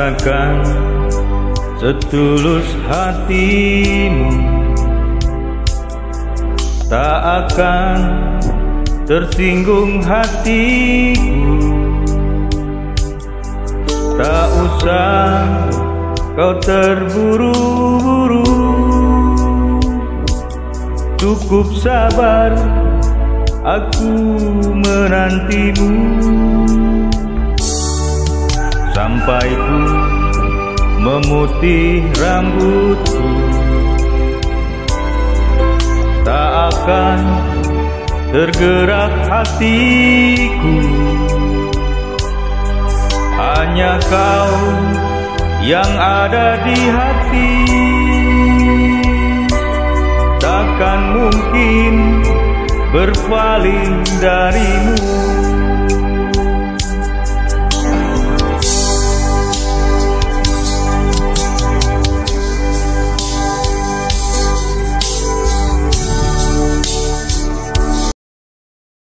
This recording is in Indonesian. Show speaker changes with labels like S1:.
S1: Katakan setulus hatimu. Tak akan tersinggung hatiku. Tak usah kau terburu-buru. Cukup sabar aku menantimu. Sampai ku memutih rambutku akan tergerak hatiku. Hanya kau yang ada di hati. Takkan mungkin berpaling darimu